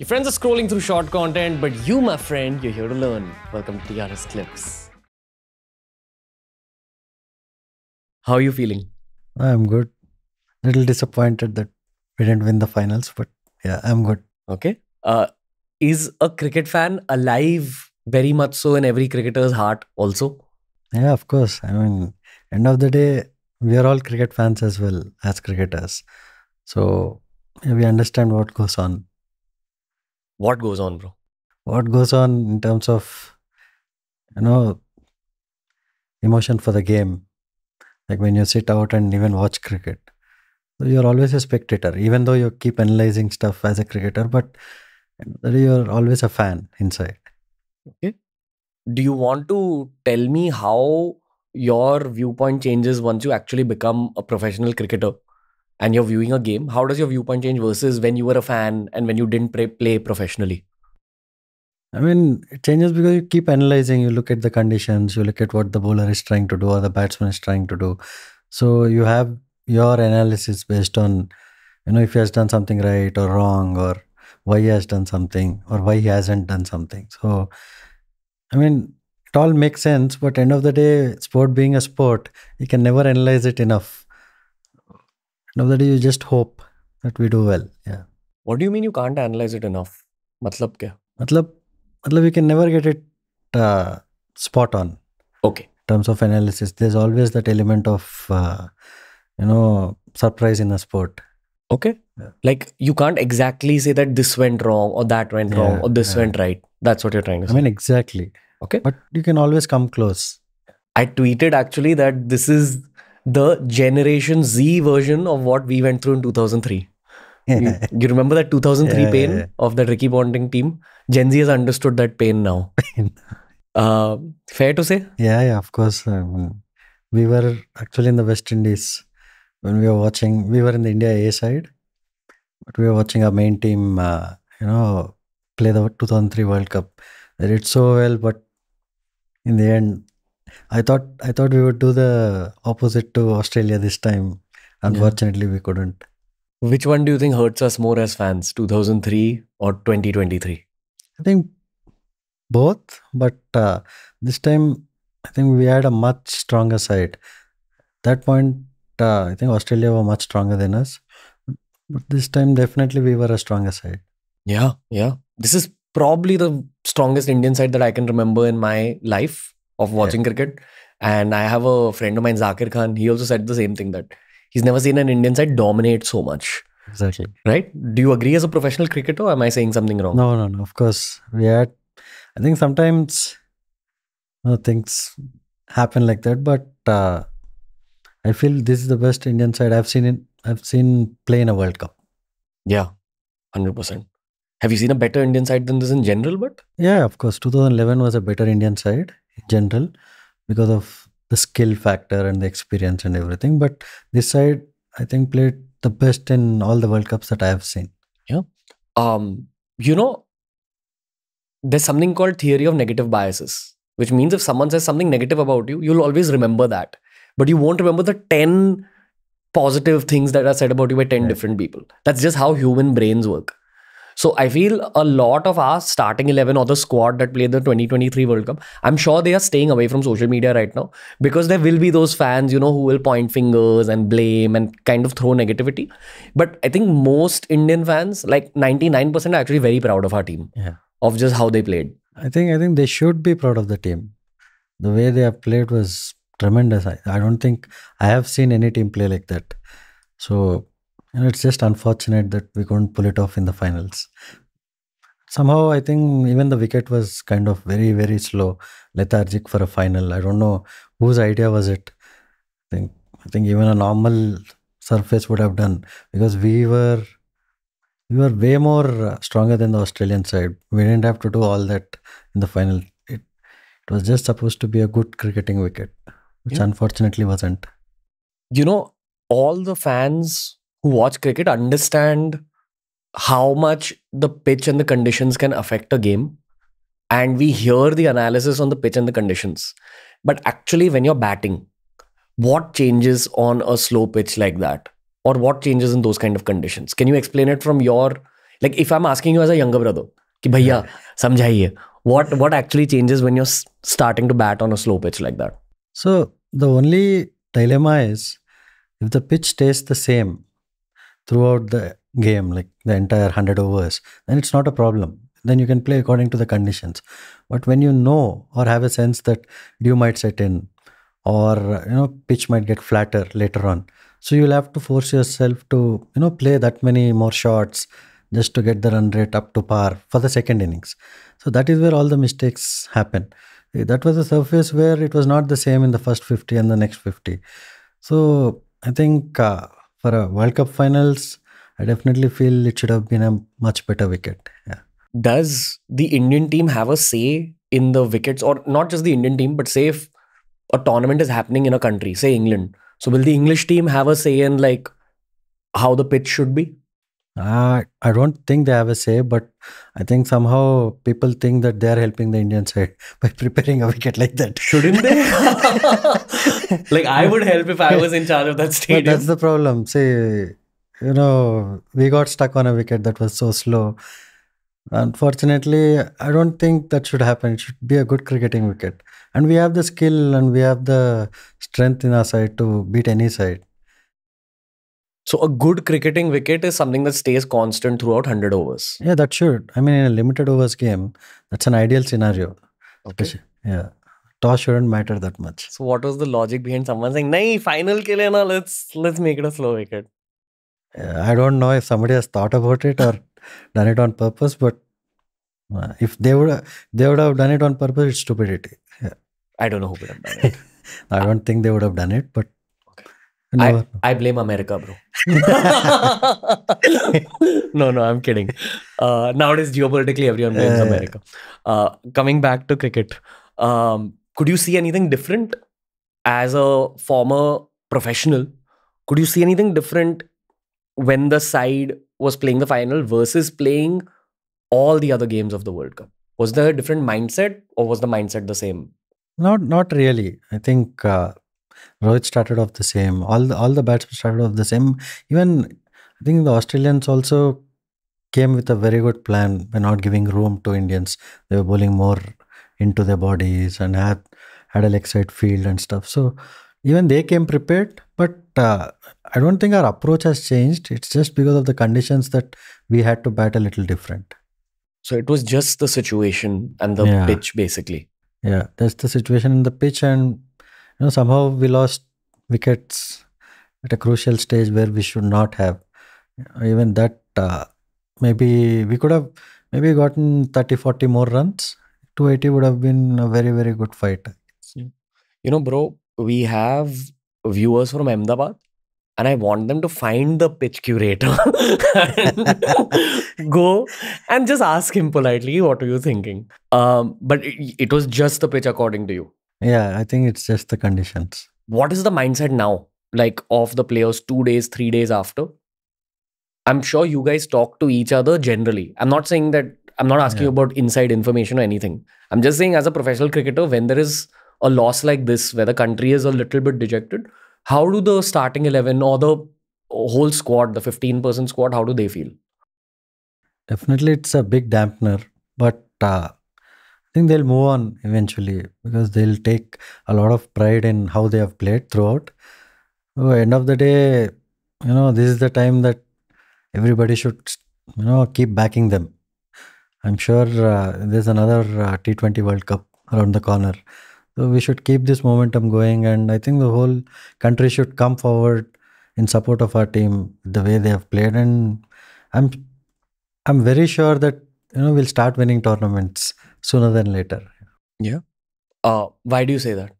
Your friends are scrolling through short content, but you, my friend, you're here to learn. Welcome to TRS Clips. How are you feeling? I'm good. A Little disappointed that we didn't win the finals, but yeah, I'm good. Okay. Uh, is a cricket fan alive very much so in every cricketer's heart also? Yeah, of course. I mean, end of the day, we are all cricket fans as well as cricketers. So yeah, we understand what goes on. What goes on, bro? What goes on in terms of, you know, emotion for the game. Like when you sit out and even watch cricket. So you're always a spectator, even though you keep analyzing stuff as a cricketer, but you're always a fan inside. Okay. Do you want to tell me how your viewpoint changes once you actually become a professional cricketer and you're viewing a game? How does your viewpoint change versus when you were a fan and when you didn't play, professionally? I mean, it changes because you keep analyzing. You look at the conditions, you look at what the bowler is trying to do or the batsman is trying to do. So you have your analysis based on, you know, if he has done something right or wrong, or why he has done something or why he hasn't done something. So, I mean, it all makes sense, but end of the day, sport being a sport, you can never analyze it enough. End of the day, you just hope that we do well. Yeah. What do you mean you can't analyze it enough? मतलब क्या? मतलब मतलब you can never get it uh, spot on. Okay. In terms of analysis, there's always that element of uh, you know surprise in a sport. Okay. Yeah. Like you can't exactly say that this went wrong or that went wrong Yeah, or this yeah. went right. That's what you're trying to I say. mean, exactly. Okay. But you can always come close. I tweeted actually that this is the Generation Z version of what we went through in 2003. You, you remember that 2003 Yeah, pain yeah, yeah. of the Ricky Ponting team? Gen Z has understood that pain now. Uh, fair to say? Yeah, yeah, of course. Mean, we were actually in the West Indies when we were watching. We were in the India A side, but we were watching our main team. Uh, you know, play the 2003 World Cup. They did so well, but in the end, I thought I thought we would do the opposite to Australia this time. Unfortunately, we couldn't. Which one do you think hurts us more as fans, 2003 or 2023? I think both, but uh, this time I think we had a much stronger side. That point, uh, I think Australia were much stronger than us, but this time definitely we were a stronger side. Yeah, yeah. This is probably the strongest Indian side that I can remember in my life of watching cricket. And I have a friend of mine, Zakir Khan. He also said the same thing that he's never seen an Indian side dominate so much. Exactly. Right? Do you agree as a professional cricketer? Or am I saying something wrong? No, no, no. Of course, we had. I think sometimes you know, things happen like that, but uh, I feel this is the best Indian side I've seen. In, I've seen play in a World Cup. Yeah, hundred percent. Have you seen a better Indian side than this in general? But Yeah, of course. 2011 was a better Indian side general because of the skill factor and the experience and everything. But this side, I think, played the best in all the World Cups that I have seen. um, you know, there's something called theory of negative biases, which means if someone says something negative about you, you'll always remember that, but you won't remember the ten positive things that are said about you by ten Right. different people. That's just how human brains work. So I feel a lot of our starting 11 or the squad that played the 2023 World Cup, I'm sure they are staying away from social media right now because there will be those fans, you know, who will point fingers and blame and kind of throw negativity. But I think most Indian fans, like 99%, are actually very proud of our team, Yeah. of just how they played. I think I think they should be proud of the team. The way they have played was tremendous. I, I don't think I have seen any team play like that. So know, it's just unfortunate that we couldn't pull it off in the finals. Somehow, I think even the wicket was kind of very, very slow, lethargic for a final. I don't know whose idea was it. I think I think even a normal surface would have done because we were we were way more uh, stronger than the Australian side. We didn't have to do all that in the final. It, it was just supposed to be a good cricketing wicket, which Yeah. unfortunately wasn't. You know, all the fans who watch cricket understand how much the pitch and the conditions can affect a game. And we hear the analysis on the pitch and the conditions. But actually, when you're batting, what changes on a slow pitch like that? Or what changes in those kind of conditions? Can you explain it from your Like if I'm asking you as a younger brother, कि भैया समझाइए what what actually changes when you're s- starting to bat on a slow pitch like that? So the only dilemma is if the pitch stays the same throughout the game, like the entire 100 overs, then it's not a problem. Then you can play according to the conditions. But when you know or have a sense that dew might set in or you know pitch might get flatter later on, so you'll have to force yourself to you know play that many more shots just to get the run rate up to par for the second innings. So that is where all the mistakes happen. Eh, That was a surface where it was not the same in the first 50 and the next 50. So I think uh, for a World Cup finals, I definitely feel it should have been a much better wicket. Yeah. Does the Indian team have a say in the wickets, or not just the Indian team, but say if a tournament is happening in a country, say England, so will the English team have a say in like how the pitch should be? Uh, I don't think they have a say, but I think somehow people think that they are helping the Indian side by preparing a wicket like that. Shouldn't they? like I would help if I was in charge of that stadium. But that's the problem. See, you know, we got stuck on a wicket that was so slow. Unfortunately, I don't think that should happen. It should be a good cricketing wicket. And we have the skill and we have the strength in our side to beat any side. So a good cricketing wicket is something that stays constant throughout 100 overs. Yeah, that should. I mean, in a limited overs game, that's an ideal scenario. Okay. Yeah. Toss shouldn't matter that much. So what was the logic behind someone saying, "Nahi, final ke liye na, let's let's make it a slow wicket." Uh, I don't know if somebody has thought about it or done it on purpose, but uh, if they would they would have done it on purpose, it's stupidity. Yeah. I don't know who would have done it. I don't think they would have done it, but Okay. you never know. I blame America, bro. no, no, I'm kidding. Uh, nowadays, geopolitically, everyone blames. America. Uh, coming back to cricket, um, could you see anything different as a former professional? Could you see anything different when the side was playing the final versus playing all the other games of the World Cup? Was there a different mindset, or was the mindset the same? Not not really. I think uh, Rohit started off the same. All the all the batsmen started off the same. Even I think the Australians also came with a very good plan by not giving room to Indians. They were bowling more into their bodies and had had a leg side field and stuff. So even they came prepared. But uh, I don't think our approach has changed. It's just because of the conditions that we had to bat a little different. So it was just the situation and the Yeah. pitch, basically. Yeah, that's the situation in the pitch, and you know somehow we lost wickets at a crucial stage where we should not have. Even that, uh, maybe we could have maybe gotten 30, 40 more runs. 280 would have been a very, very good fight. You know, bro, we have viewers from Ahmedabad, and I want them to find the pitch curator go and just ask him politely, what are you thinking? Um, but it, it was just the pitch according to you. Yeah, I think it's just the conditions. What is the mindset now, like of the players two days, three days after? I'm sure you guys talk to each other generally. I'm not saying that I'm not asking you about inside information or anything. I'm just saying, as a professional cricketer, when there is a loss like this, where the country is a little bit dejected, how do the starting 11 or the whole squad, the 15 person squad, how do they feel? Definitely, it's a big dampener, but uh, I think they'll move on eventually because they'll take a lot of pride in how they have played throughout. So, end of the day, you know, this is the time that everybody should, you know, keep backing them. I'm sure uh, there's another uh, T20 World Cup around the corner. So we should keep this momentum going, and I think the whole country should come forward in support of our team the way they have played. And I'm I'm very sure that you know we'll start winning tournaments sooner than later Yeah. Uh, why do you say that?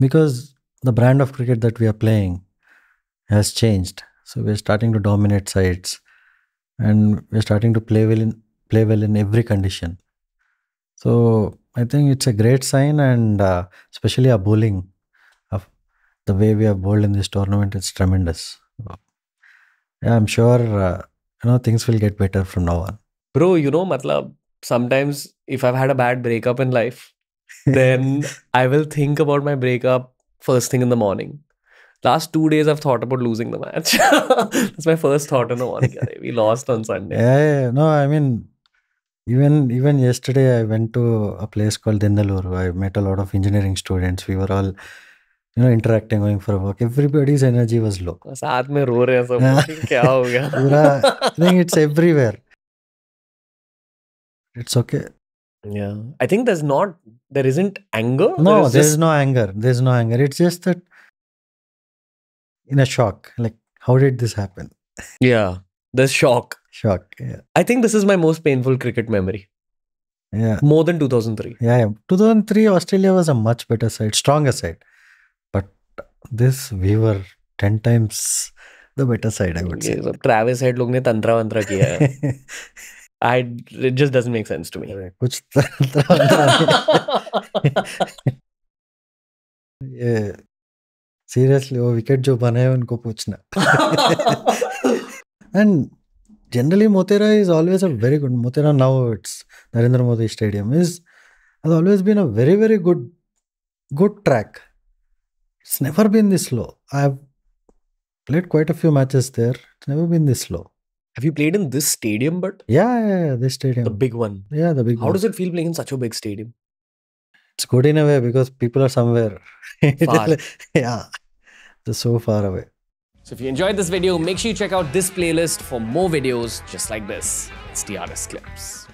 because the brand of cricket that we are playing has changed. So we're starting to dominate sides, and we're starting to play well in play well in every condition. So I think it's a great sign, and uh, especially our bowling, of the way we have bowled in this tournament, it's tremendous. Yeah, I'm sure uh, you know things will get better from now on. Bro, you know, matlab, sometimes if I've had a bad breakup in life, then I will think about my breakup first thing in the morning. Last two days, I've thought about losing the match. That's my first thought in the morning. Arey, We lost on Sunday. Yeah, yeah, no, I mean, even even yesterday, I went to a place called Dindalur. I met a lot of engineering students. We were all, you know, interacting, going for a walk. Everybody's energy was low. साथ में रो रहे हैं सब क्या हो गया पूरा I think it's everywhere. It's okay. yeah. I think there's not there isn't anger. No there's, there's no anger. There's no anger. It's just that in a shock like how did this happen? Yeah. There's shock. Shock yeah. I think this is my most painful cricket memory. Yeah. More than 2003 yeah, yeah. 2003 australia was a much better side stronger side. But this we were 10 times the better side i would say. Travis head log ne tantra mantra kiya किया है आई it just doesn't make sense to me कुछ ये seriously वो wicket जो बनाए उनको पूछना and generally Motera is always a very good Motera now it's Narendra Modi Stadium is has always been a very very good good track it's never been this slow I've played quite a few matches there it's never been this slow have you played in this stadium but yeah yeah, yeah this stadium the big one yeah the big one. how one. does it feel playing in such a big stadium it's good in a way because people are somewhere Far. yeah they're so far away So if you enjoyed this video, make sure you check out this playlist for more videos just like this. It's TRS Clips.